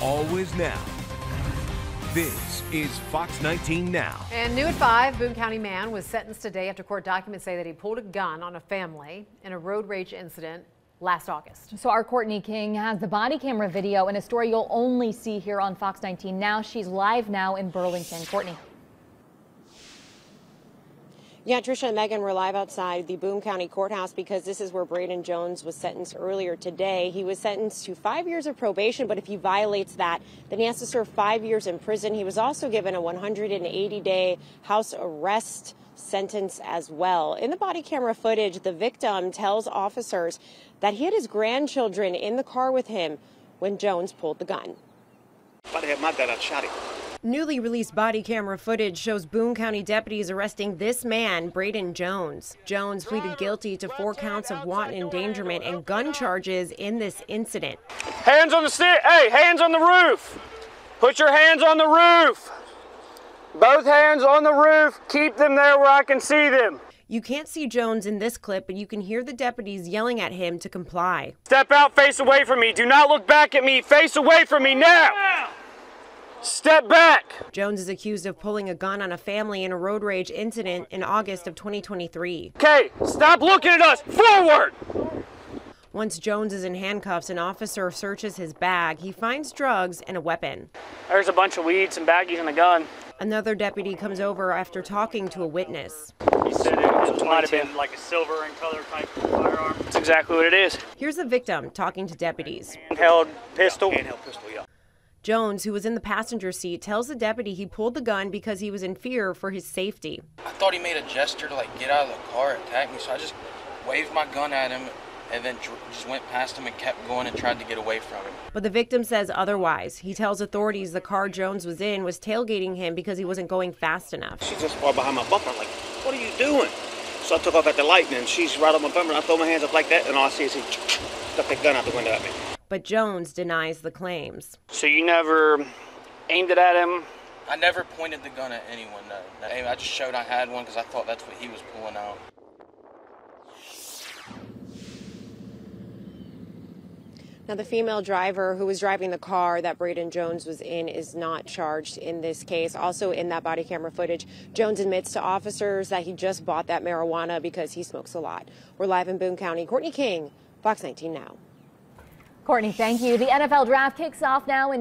always now. This is Fox 19 Now. And new at 5, Boone County man was sentenced today after court documents say that he pulled a gun on a family in a road rage incident last August. So our Courtney King has the body camera video and a story you'll only see here on Fox 19 Now. She's live now in Burlington. Courtney. Yeah, Tricia and Megan were live outside the Boone County Courthouse because this is where Braden Jones was sentenced earlier today. He was sentenced to five years of probation, but if he violates that, then he has to serve five years in prison. He was also given a 180 day house arrest sentence as well. In the body camera footage, the victim tells officers that he had his grandchildren in the car with him when Jones pulled the gun. If I'd my I'd shot him. Newly released body camera footage shows Boone County deputies arresting this man, Braden Jones. Jones pleaded guilty to four counts of wanton endangerment and gun charges in this incident. Hands on the stick. Hey, hands on the roof. Put your hands on the roof. Both hands on the roof. Keep them there where I can see them. You can't see Jones in this clip, but you can hear the deputies yelling at him to comply. Step out, face away from me. Do not look back at me. Face away from me now. Step back! Jones is accused of pulling a gun on a family in a road rage incident in August of 2023. Okay, stop looking at us! Forward! Once Jones is in handcuffs, an officer searches his bag. He finds drugs and a weapon. There's a bunch of weeds and baggies, and a gun. Another deputy comes over after talking to a witness. He said it, it might have been like a silver in color type firearm. That's exactly what it is. Here's the victim talking to deputies. Handheld pistol. Yeah, handheld pistol, yeah. Jones, who was in the passenger seat, tells the deputy he pulled the gun because he was in fear for his safety. I thought he made a gesture to like get out of the car, attack me, so I just waved my gun at him and then just went past him and kept going and tried to get away from him. But the victim says otherwise. He tells authorities the car Jones was in was tailgating him because he wasn't going fast enough. She's just far behind my bumper. I'm like, what are you doing? So I took off at the light, and she's right on my bumper. And I throw my hands up like that, and all I see is he stuck that gun out the window at me. But Jones denies the claims. So you never aimed it at him? I never pointed the gun at anyone. No. I just showed I had one because I thought that's what he was pulling out. Now, the female driver who was driving the car that Braden Jones was in is not charged in this case. Also, in that body camera footage, Jones admits to officers that he just bought that marijuana because he smokes a lot. We're live in Boone County. Courtney King, Fox 19 Now. Courtney, thank you. The NFL draft kicks off now in